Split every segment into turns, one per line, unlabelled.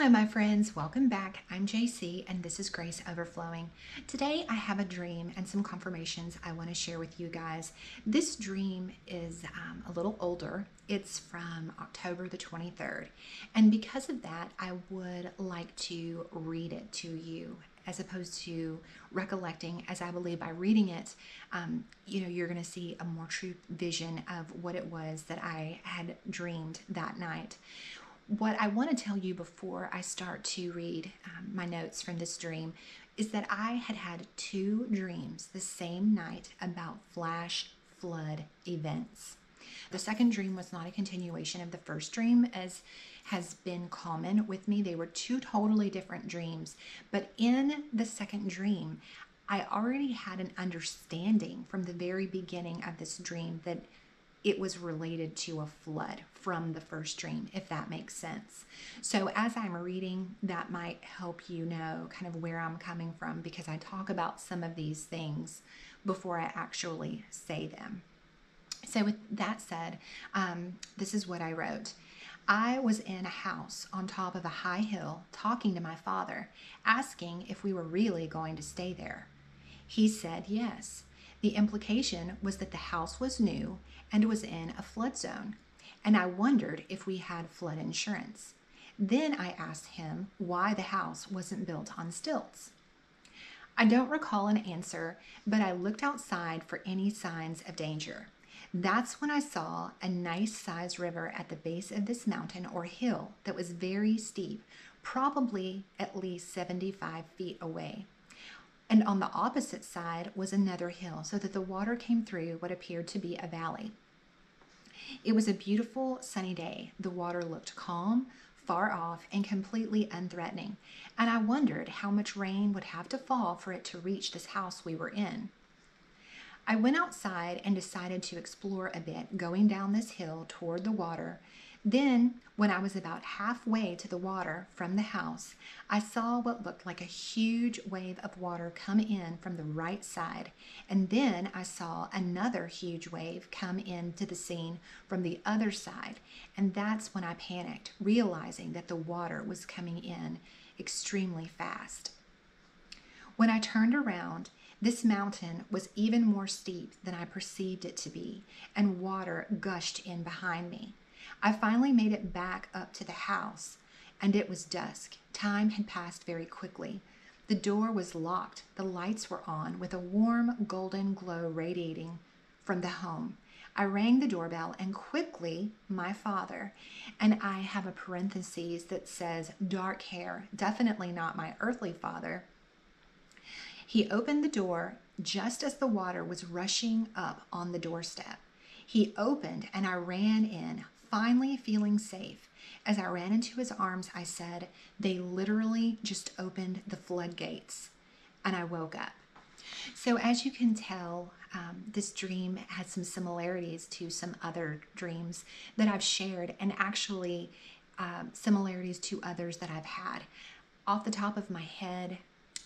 Hello, my friends. Welcome back. I'm JC, and this is Grace Overflowing. Today, I have a dream and some confirmations I want to share with you guys. This dream is um, a little older. It's from October the 23rd. And because of that, I would like to read it to you as opposed to recollecting, as I believe by reading it, um, you know, you're going to see a more true vision of what it was that I had dreamed that night what I want to tell you before I start to read um, my notes from this dream is that I had had two dreams the same night about flash flood events. The second dream was not a continuation of the first dream, as has been common with me. They were two totally different dreams. But in the second dream, I already had an understanding from the very beginning of this dream that it was related to a flood from the first dream, if that makes sense. So, as I'm reading, that might help you know kind of where I'm coming from because I talk about some of these things before I actually say them. So, with that said, um, this is what I wrote. I was in a house on top of a high hill talking to my father, asking if we were really going to stay there. He said yes. The implication was that the house was new and was in a flood zone, and I wondered if we had flood insurance. Then I asked him why the house wasn't built on stilts. I don't recall an answer, but I looked outside for any signs of danger. That's when I saw a nice sized river at the base of this mountain or hill that was very steep, probably at least 75 feet away. And on the opposite side was another hill, so that the water came through what appeared to be a valley. It was a beautiful sunny day. The water looked calm, far off, and completely unthreatening, and I wondered how much rain would have to fall for it to reach this house we were in. I went outside and decided to explore a bit, going down this hill toward the water then, when I was about halfway to the water from the house, I saw what looked like a huge wave of water come in from the right side, and then I saw another huge wave come into the scene from the other side, and that's when I panicked, realizing that the water was coming in extremely fast. When I turned around, this mountain was even more steep than I perceived it to be, and water gushed in behind me. I finally made it back up to the house, and it was dusk. Time had passed very quickly. The door was locked, the lights were on, with a warm golden glow radiating from the home. I rang the doorbell, and quickly my father, and I have a parenthesis that says dark hair, definitely not my earthly father. He opened the door just as the water was rushing up on the doorstep. He opened, and I ran in, finally feeling safe. As I ran into his arms, I said, They literally just opened the floodgates. And I woke up. So, as you can tell, um, this dream has some similarities to some other dreams that I've shared, and actually um, similarities to others that I've had. Off the top of my head,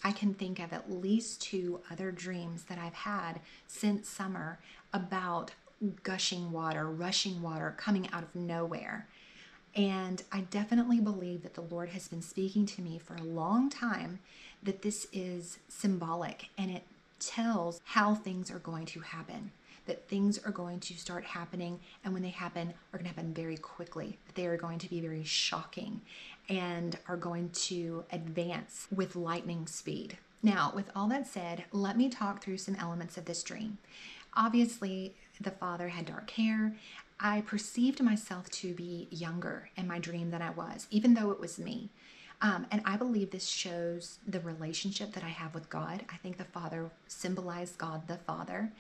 I can think of at least two other dreams that I've had since summer about gushing water, rushing water coming out of nowhere. And I definitely believe that the Lord has been speaking to me for a long time that this is symbolic and it tells how things are going to happen. That things are going to start happening, and when they happen, are going to happen very quickly. They are going to be very shocking and are going to advance with lightning speed. Now, with all that said, let me talk through some elements of this dream. Obviously, the father had dark hair. I perceived myself to be younger in my dream than I was, even though it was me. Um, and I believe this shows the relationship that I have with God. I think the Father symbolized God the Father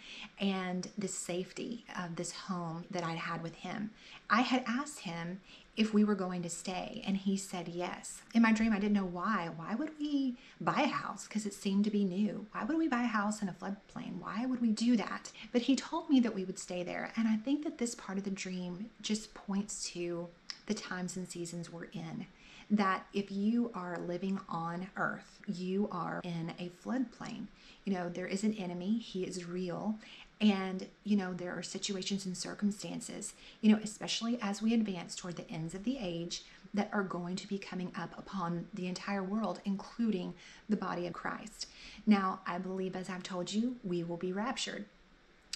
and the safety of this home that I had with Him. I had asked Him if we were going to stay, and He said yes. In my dream, I didn't know why. Why would we buy a house? Because it seemed to be new. Why would we buy a house in a floodplain? Why would we do that? But He told me that we would stay there. And I think that this part of the dream just points to the times and seasons we're in that if you are living on earth, you are in a floodplain. You know, there is an enemy, he is real. And, you know, there are situations and circumstances, you know, especially as we advance toward the ends of the age, that are going to be coming up upon the entire world, including the body of Christ. Now, I believe, as I've told you, we will be raptured.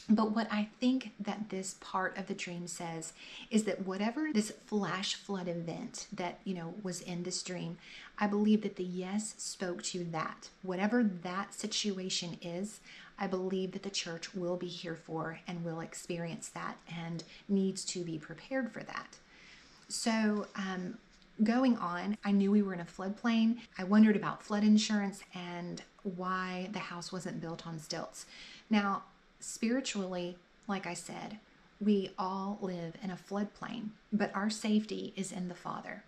But what I think that this part of the dream says is that whatever this flash flood event that, you know, was in this dream, I believe that the yes spoke to that. Whatever that situation is, I believe that the church will be here for and will experience that and needs to be prepared for that. So, um, going on, I knew we were in a floodplain. I wondered about flood insurance and why the house wasn't built on stilts. Now, spiritually, like I said, we all live in a floodplain, but our safety is in the Father.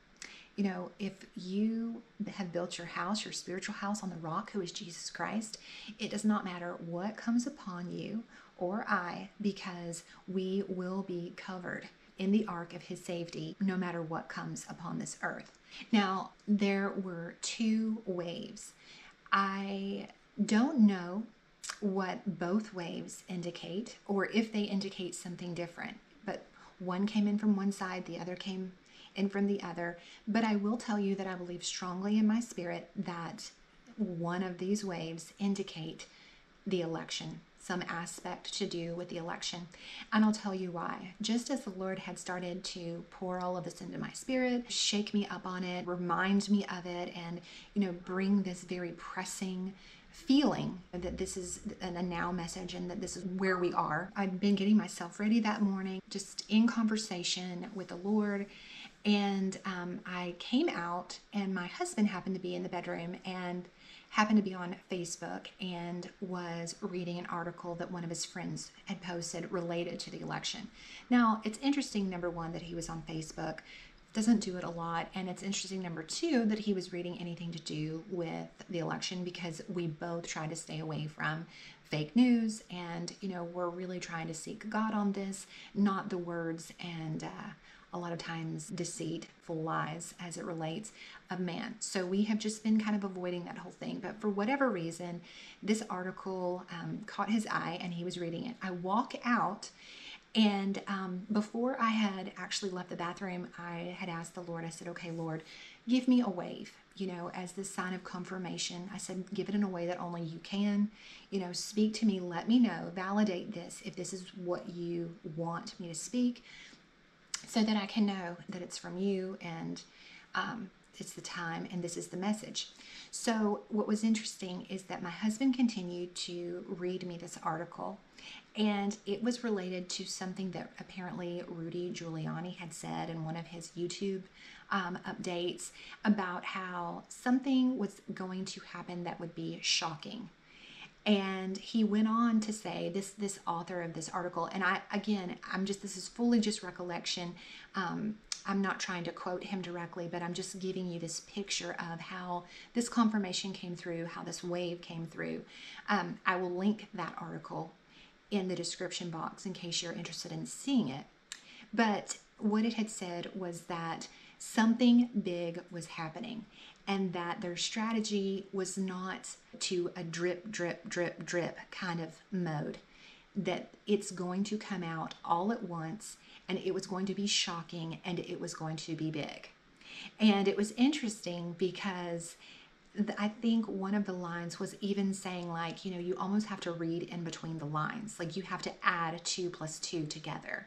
You know, if you have built your house, your spiritual house on the rock, who is Jesus Christ, it does not matter what comes upon you or I, because we will be covered in the ark of his safety no matter what comes upon this earth. Now, there were two waves. I don't know what both waves indicate or if they indicate something different. But one came in from one side, the other came in from the other. But I will tell you that I believe strongly in my spirit that one of these waves indicate the election, some aspect to do with the election. And I'll tell you why. Just as the Lord had started to pour all of this into my spirit, shake me up on it, remind me of it, and, you know, bring this very pressing feeling that this is a now message and that this is where we are. I've been getting myself ready that morning, just in conversation with the Lord. And um, I came out, and my husband happened to be in the bedroom and happened to be on Facebook and was reading an article that one of his friends had posted related to the election. Now, it's interesting, number one, that he was on Facebook doesn't do it a lot. And it's interesting, number two, that he was reading anything to do with the election because we both try to stay away from fake news. And, you know, we're really trying to seek God on this, not the words and, uh, a lot of times deceitful lies as it relates of man. So we have just been kind of avoiding that whole thing. But for whatever reason, this article um, caught his eye and he was reading it. I walk out and um, before I had actually left the bathroom, I had asked the Lord, I said, okay, Lord, give me a wave, you know, as this sign of confirmation. I said, give it in a way that only you can. You know, speak to me, let me know, validate this if this is what you want me to speak, so that I can know that it's from you and um, it's the time and this is the message. So, what was interesting is that my husband continued to read me this article, and it was related to something that apparently Rudy Giuliani had said in one of his YouTube um, updates about how something was going to happen that would be shocking. And he went on to say this this author of this article, and I again I'm just this is fully just recollection. Um, I'm not trying to quote him directly, but I'm just giving you this picture of how this confirmation came through, how this wave came through. Um, I will link that article in the description box in case you're interested in seeing it. But what it had said was that something big was happening and that their strategy was not to a drip, drip, drip, drip kind of mode. That it's going to come out all at once and it was going to be shocking and it was going to be big. And it was interesting because I think one of the lines was even saying, like, you know, you almost have to read in between the lines. Like, you have to add two plus two together.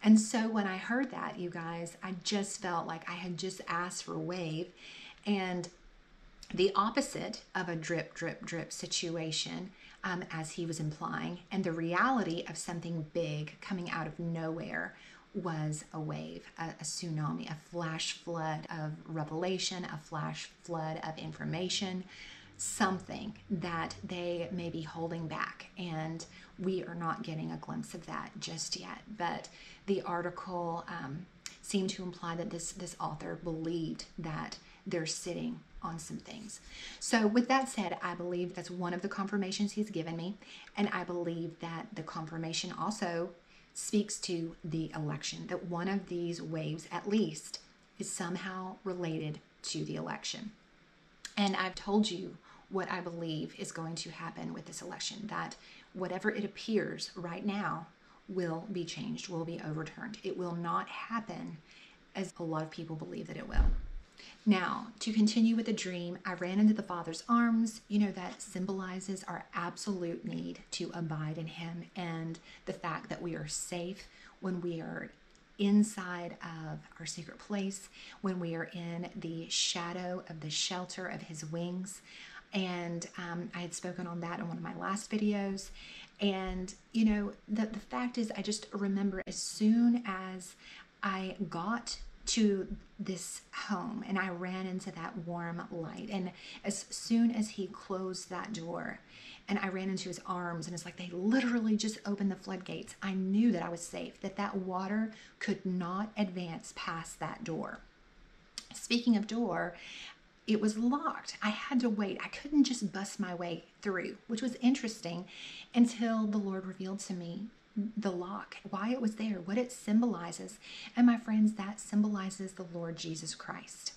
And so when I heard that, you guys, I just felt like I had just asked for a wave. And the opposite of a drip, drip, drip situation, um, as he was implying, and the reality of something big coming out of nowhere was a wave, a, a, tsunami, a flash flood of revelation, a flash flood of information, something that they may be holding back. And we are not getting a glimpse of that just yet. But the article um, seemed to imply that this, this author believed that they're sitting on some things. So, with that said, I believe that's one of the confirmations he's given me. And I believe that the confirmation also speaks to the election, that one of these waves, at least, is somehow related to the election. And I've told you what I believe is going to happen with this election that whatever it appears right now will be changed, will be overturned. It will not happen as a lot of people believe that it will. Now, to continue with the dream, I ran into the Father's arms. You know, that symbolizes our absolute need to abide in Him and the fact that we are safe when we are inside of our secret place, when we are in the shadow of the shelter of His wings. And um, I had spoken on that in one of my last videos. And, you know, the, the fact is, I just remember as soon as I got to this home and I ran into that warm light. And as soon as he closed that door and I ran into his arms, and it's like they literally just opened the floodgates, I knew that I was safe, that that water could not advance past that door. Speaking of door, it was locked. I had to wait. I couldn't just bust my way through, which was interesting until the Lord revealed to me the lock, why it was there, what it symbolizes. And my friends, that symbolizes the Lord Jesus Christ.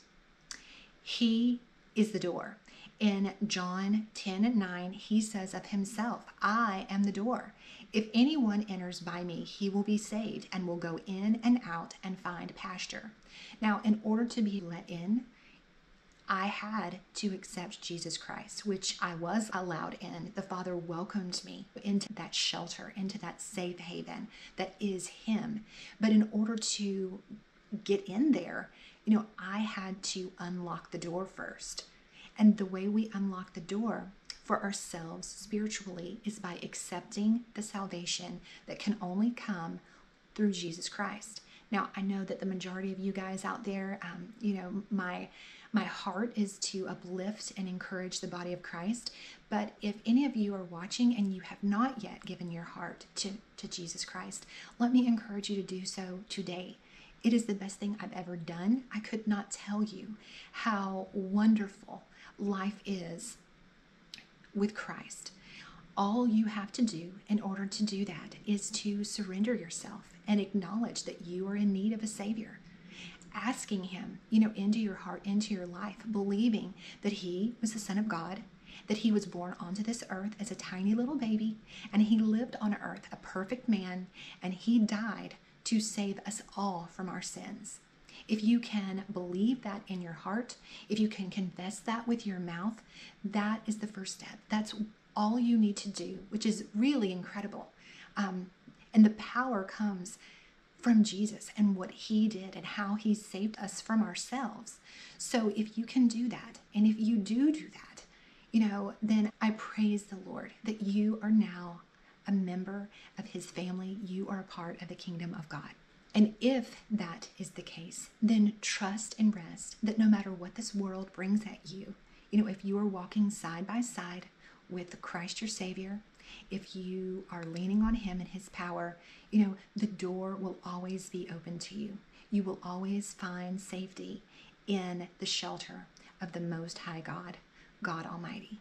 He is the door. In John 10 and 9, he says of himself, I am the door. If anyone enters by me, he will be saved and will go in and out and find pasture. Now, in order to be let in, I had to accept Jesus Christ, which I was allowed in. The Father welcomed me into that shelter, into that safe haven that is Him. But in order to get in there, you know, I had to unlock the door first. And the way we unlock the door for ourselves spiritually is by accepting the salvation that can only come through Jesus Christ. Now, I know that the majority of you guys out there, um, you know, my my heart is to uplift and encourage the body of Christ. But if any of you are watching and you have not yet given your heart to, to Jesus Christ, let me encourage you to do so today. It is the best thing I've ever done. I could not tell you how wonderful life is with Christ. All you have to do in order to do that is to surrender yourself and acknowledge that you are in need of a Savior. Asking Him, you know, into your heart, into your life, believing that He was the Son of God, that He was born onto this earth as a tiny little baby, and He lived on earth a perfect man, and He died to save us all from our sins. If you can believe that in your heart, if you can confess that with your mouth, that is the first step. That's all you need to do, which is really incredible. Um, and the power comes from Jesus and what he did and how he saved us from ourselves. So if you can do that, and if you do do that, you know, then I praise the Lord that you are now a member of his family. You are a part of the kingdom of God. And if that is the case, then trust and rest that no matter what this world brings at you, you know, if you are walking side by side with Christ your Savior, if you are leaning on Him and His power, you know, the door will always be open to you. You will always find safety in the shelter of the Most High God, God Almighty.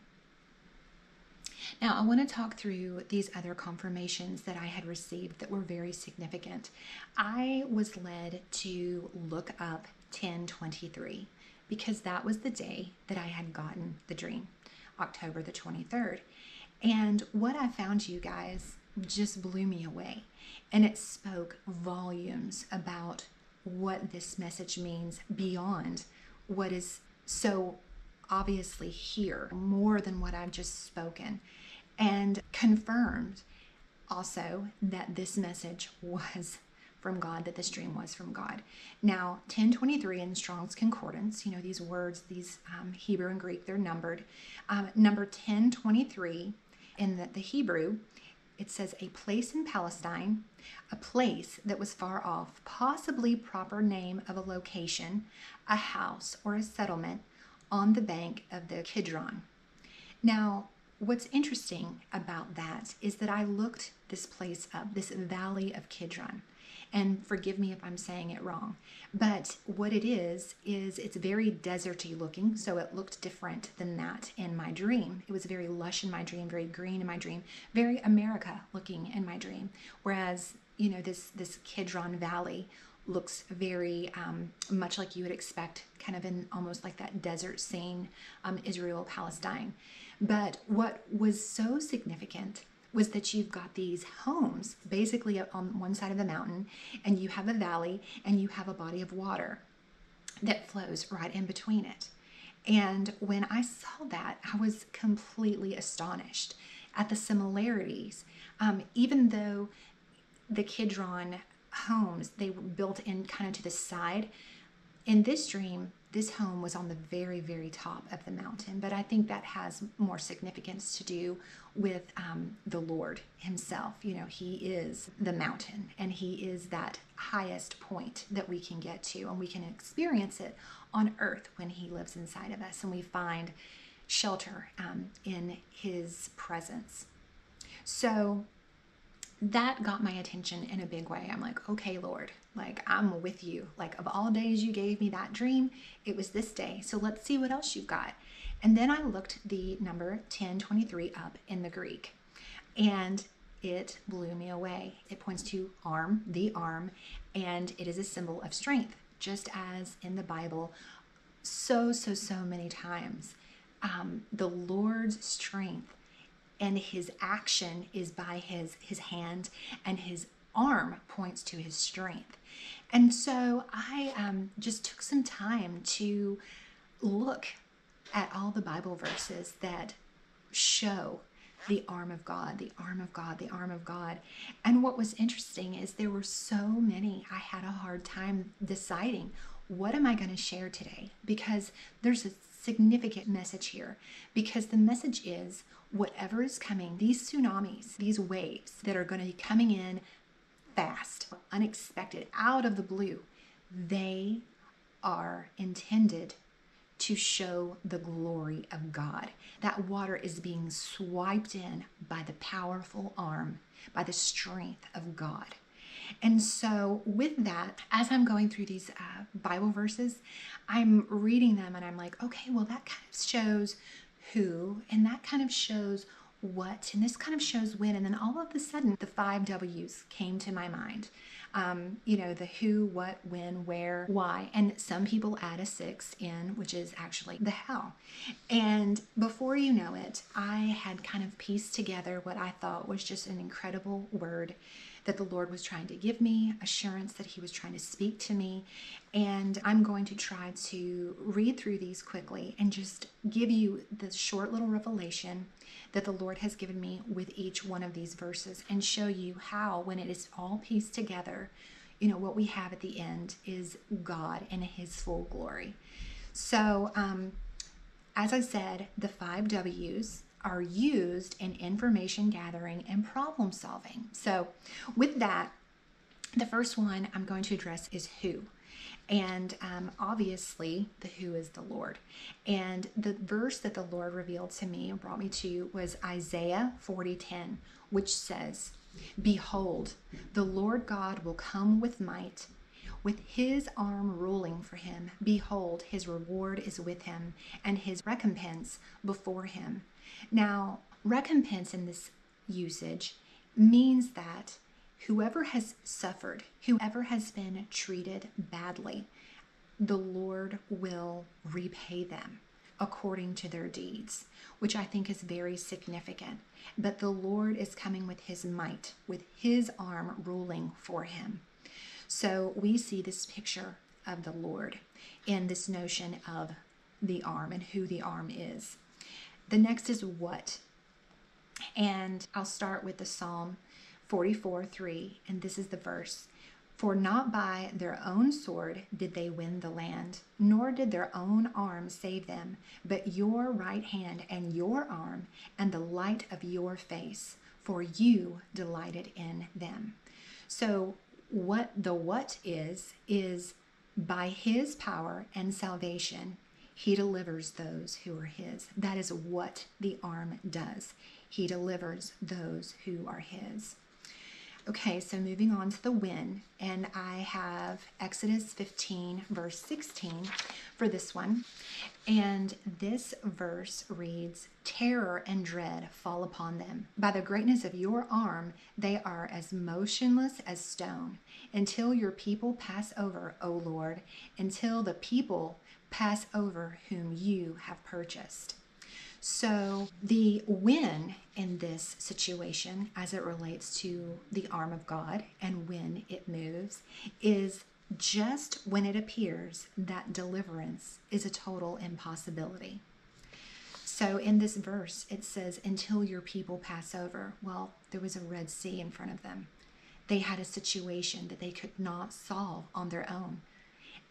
Now, I want to talk through these other confirmations that I had received that were very significant. I was led to look up 1023 because that was the day that I had gotten the dream. October the 23rd. And what I found, you guys, just blew me away. And it spoke volumes about what this message means beyond what is so obviously here, more than what I've just spoken, and confirmed also that this message was from God, that this dream was from God. Now, 1023 in Strong's Concordance, you know, these words, these um, Hebrew and Greek, they're numbered. Um, number 1023 in the, the Hebrew, it says a place in Palestine, a place that was far off, possibly proper name of a location, a house or a settlement on the bank of the Kidron. Now, what's interesting about that is that I looked this place up, this valley of Kidron and forgive me if I'm saying it wrong. But what it is, is it's very deserty looking, so it looked different than that in my dream. It was very lush in my dream, very green in my dream, very America looking in my dream. Whereas, you know, this, this Kidron Valley looks very um, much like you would expect, kind of in almost like that desert scene, um, Israel, Palestine. But what was so significant was that you've got these homes basically on one side of the mountain, and you have a valley and you have a body of water that flows right in between it. And when I saw that, I was completely astonished at the similarities. Um, even though the Kidron homes, they were built in kind of to the side, in this dream, this home was on the very, very top of the mountain. But I think that has more significance to do with um, the Lord Himself. You know, He is the mountain and He is that highest point that we can get to, and we can experience it on earth when He lives inside of us and we find shelter um, in His presence. So, that got my attention in a big way. I'm like, okay, Lord, like I'm with you. Like, of all days you gave me that dream, it was this day. So let's see what else you've got. And then I looked the number 1023 up in the Greek, and it blew me away. It points to arm, the arm, and it is a symbol of strength, just as in the Bible, so, so, so many times. Um, the Lord's strength and his action is by his his hand and his arm points to his strength. And so i um, just took some time to look at all the bible verses that show the arm of god the arm of god the arm of god. And what was interesting is there were so many i had a hard time deciding what am i going to share today? Because there's a significant message here. Because the message is whatever is coming, these tsunamis, these waves that are going to be coming in fast, unexpected, out of the blue, they are intended to show the glory of God. That water is being swiped in by the powerful arm, by the strength of God. And so, with that, as I'm going through these uh, Bible verses, I'm reading them and I'm like, okay, well, that kind of shows who, and that kind of shows what, and this kind of shows when. And then all of a sudden, the five W's came to my mind. Um, you know, the who, what, when, where, why. And some people add a six in, which is actually the how. And before you know it, I had kind of pieced together what I thought was just an incredible word that the Lord was trying to give me, assurance that He was trying to speak to me. And I'm going to try to read through these quickly and just give you the short little revelation that the Lord has given me with each one of these verses and show you how, when it is all pieced together, you know, what we have at the end is God in His full glory. So, um, as I said, the five W's are used in information gathering and problem solving. So, with that, the first one I'm going to address is who. And um, obviously, the who is the Lord. And the verse that the Lord revealed to me and brought me to was Isaiah 40:10, which says, Behold, the Lord God will come with might, with his arm ruling for him. Behold, his reward is with him, and his recompense before him. Now, recompense in this usage means that whoever has suffered, whoever has been treated badly, the Lord will repay them according to their deeds, which I think is very significant. But the Lord is coming with his might, with his arm ruling for him. So we see this picture of the Lord in this notion of the arm and who the arm is. The next is what. And I'll start with the Psalm 44 3, and this is the verse. For not by their own sword did they win the land, nor did their own arm save them, but your right hand and your arm and the light of your face, for you delighted in them. So, what the what is, is by his power and salvation, he delivers those who are His. That is what the arm does. He delivers those who are His. Okay, so moving on to the when, and I have Exodus 15, verse 16 for this one. And this verse reads Terror and dread fall upon them. By the greatness of your arm, they are as motionless as stone, until your people pass over, O Lord, until the people pass over whom you have purchased. So, the when in this situation, as it relates to the arm of God and when it moves, is just when it appears that deliverance is a total impossibility. So, in this verse, it says, Until your people pass over. Well, there was a Red Sea in front of them. They had a situation that they could not solve on their own.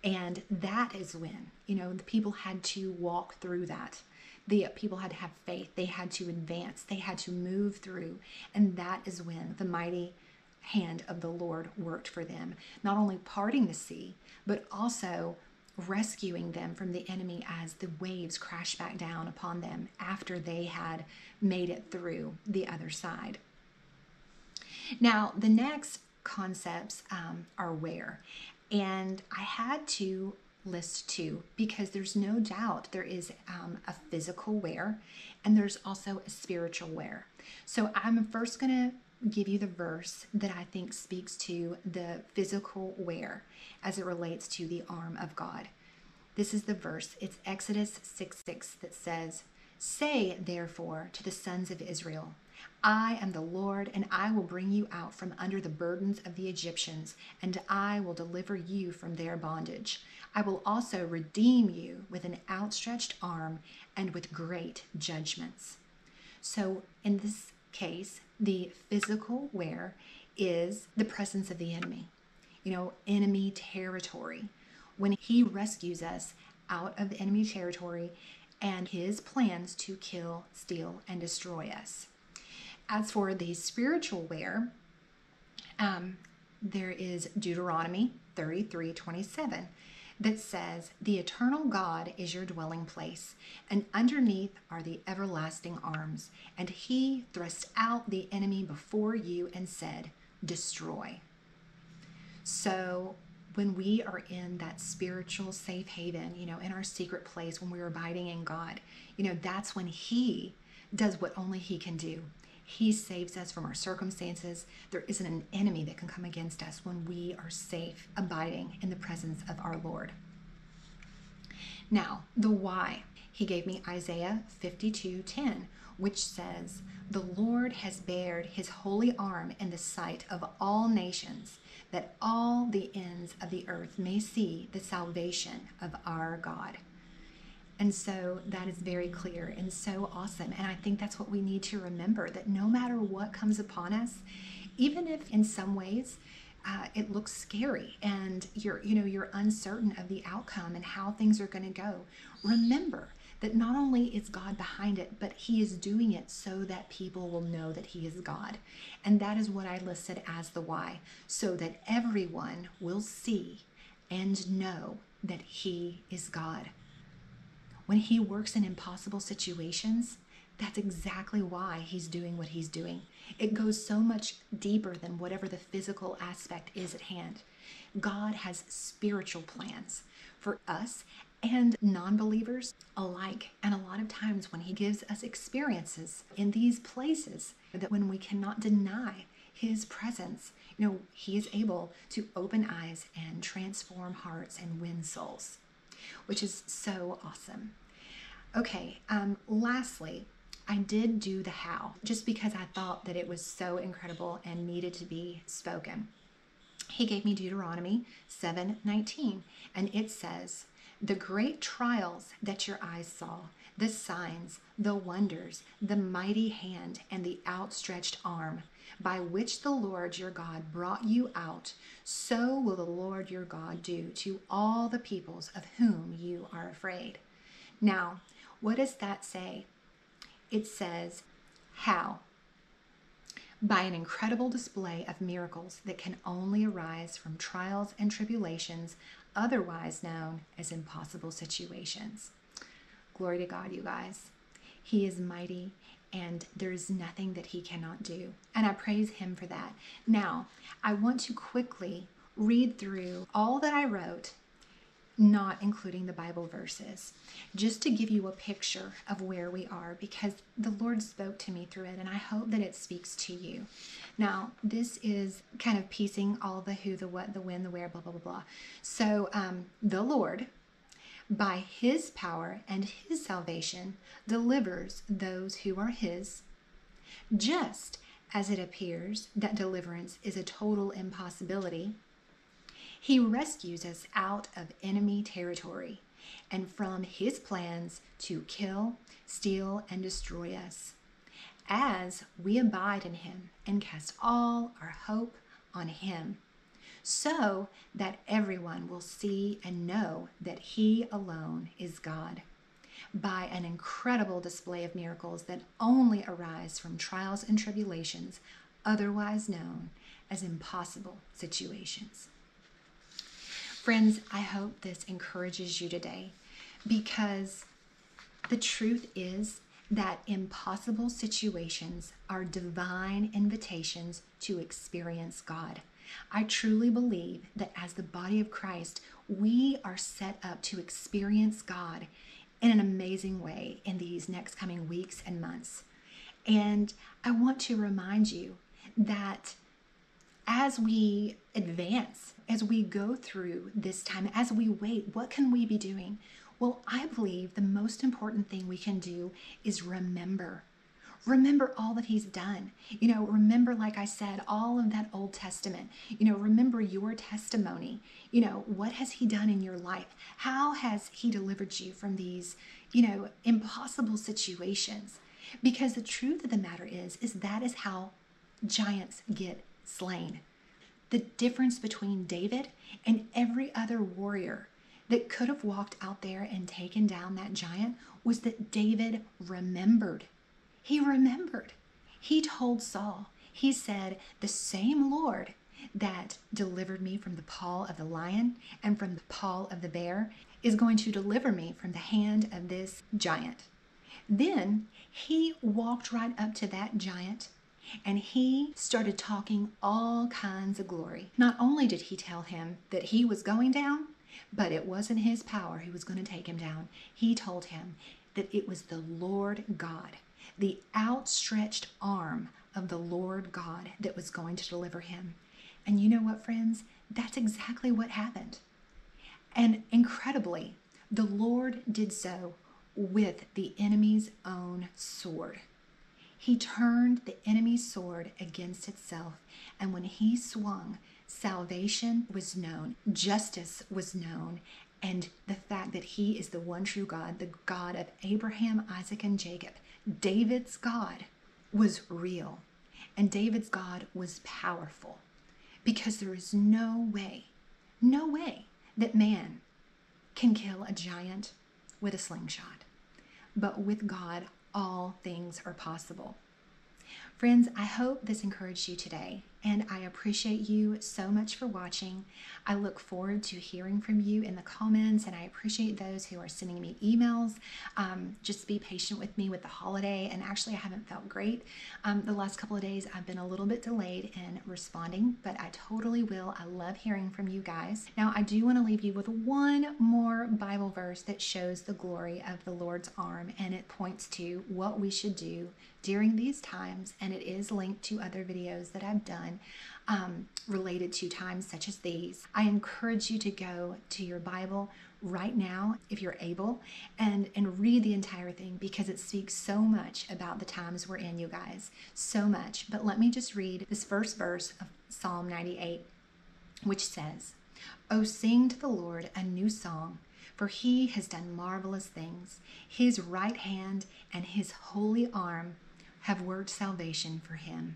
And that is when, you know, the people had to walk through that. The people had to have faith. They had to advance. They had to move through. And that is when the mighty hand of the lord worked for them not only parting the sea but also rescuing them from the enemy as the waves crashed back down upon them after they had made it through the other side. Now the next concepts um, are where and i had to list two because there's no doubt there is um, a physical where and there's also a spiritual where. So I'm first going to give you the verse that I think speaks to the physical where as it relates to the arm of God. This is the verse. It's Exodus 6 6 that says, Say therefore to the sons of Israel, I am the Lord, and I will bring you out from under the burdens of the Egyptians, and I will deliver you from their bondage. I will also redeem you with an outstretched arm and with great judgments. So, in this case, the physical where is the presence of the enemy, you know, enemy territory. When he rescues us out of enemy territory and his plans to kill, steal, and destroy us. As for the spiritual where, um, there is Deuteronomy 33 27 that says, The eternal God is your dwelling place, and underneath are the everlasting arms. And he thrust out the enemy before you and said, Destroy. So when we are in that spiritual safe haven, you know, in our secret place, when we're abiding in God, you know, that's when He does what only He can do. He saves us from our circumstances. There isn't an enemy that can come against us when we are safe, abiding in the presence of our Lord. Now, the why. He gave me Isaiah 52:10, which says, "The Lord has bared his holy arm in the sight of all nations." that all the ends of the earth may see the salvation of our God. And so that is very clear and so awesome. And I think that's what we need to remember that no matter what comes upon us, even if in some ways uh, it looks scary and you're you know you're uncertain of the outcome and how things are going to go remember that not only is God behind it, but He is doing it so that people will know that He is God. And that is what I listed as the why, so that everyone will see and know that He is God. When He works in impossible situations, that's exactly why he's doing what he's doing. It goes so much deeper than whatever the physical aspect is at hand. God has spiritual plans for us and non believers alike. And a lot of times, when He gives us experiences in these places, that when we cannot deny His presence, you know, He is able to open eyes and transform hearts and win souls, which is so awesome. Okay, um, lastly, I did do the how just because I thought that it was so incredible and needed to be spoken. He gave me Deuteronomy 7:19 and it says, the great trials that your eyes saw, the signs, the wonders, the mighty hand, and the outstretched arm, by which the Lord your God brought you out, so will the Lord your God do to all the peoples of whom you are afraid. Now, what does that say? It says, How? By an incredible display of miracles that can only arise from trials and tribulations otherwise known as impossible situations. Glory to God, you guys. He is mighty and there is nothing that he cannot do. And I praise him for that. Now, I want to quickly read through all that I wrote not including the Bible verses, just to give you a picture of where we are because the Lord spoke to me through it and I hope that it speaks to you. Now, this is kind of piecing all the who, the what, the when, the where, blah, blah, blah, blah. So, um, the Lord by his power and his salvation, delivers those who are his, just as it appears that deliverance is a total impossibility. He rescues us out of enemy territory and from his plans to kill, steal, and destroy us. As we abide in him and cast all our hope on him, so that everyone will see and know that he alone is God by an incredible display of miracles that only arise from trials and tribulations, otherwise known as impossible situations. Friends, I hope this encourages you today because the truth is that impossible situations are divine invitations to experience God. I truly believe that as the body of Christ, we are set up to experience God in an amazing way in these next coming weeks and months. And I want to remind you that as we advance, as we go through this time, as we wait, what can we be doing? Well, I believe the most important thing we can do is remember. Remember all that he's done. You know, remember, like I said, all of that Old Testament. You know, remember your testimony. You know, what has he done in your life? How has he delivered you from these, you know, impossible situations? Because the truth of the matter is, is that is how giants get slain. The difference between David and every other warrior that could have walked out there and taken down that giant was that David remembered. He remembered. He told Saul, he said, The same Lord that delivered me from the paw of the lion and from the paw of the bear is going to deliver me from the hand of this giant. Then he walked right up to that giant and he started talking all kinds of glory. Not only did he tell him that he was going down, but it wasn't his power who was going to take him down. He told him that it was the Lord God, the outstretched arm of the Lord God that was going to deliver him. And you know what, friends? That's exactly what happened. And incredibly, the Lord did so with the enemy's own sword. He turned the enemy's sword against itself, and when he swung, salvation was known, justice was known, and the fact that he is the one true God, the God of Abraham, Isaac, and Jacob, David's God, was real. And David's God was powerful because there is no way, no way that man can kill a giant with a slingshot. But with God, all things are possible. Friends, I hope this encouraged you today, and I appreciate you so much for watching. I look forward to hearing from you in the comments, and I appreciate those who are sending me emails. Um, just be patient with me with the holiday, and actually, I haven't felt great. Um, the last couple of days, I've been a little bit delayed in responding, but I totally will. I love hearing from you guys. Now, I do want to leave you with one more Bible verse that shows the glory of the Lord's arm, and it points to what we should do during these times, and it is linked to other videos that I've done um, related to times such as these. I encourage you to go to your Bible right now if you're able and and read the entire thing because it speaks so much about the times we're in you guys so much but let me just read this first verse of Psalm 98 which says oh sing to the Lord a new song for he has done marvelous things his right hand and his holy arm have worked salvation for him.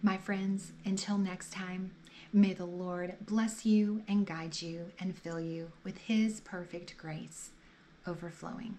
My friends, until next time, may the Lord bless you and guide you and fill you with his perfect grace overflowing.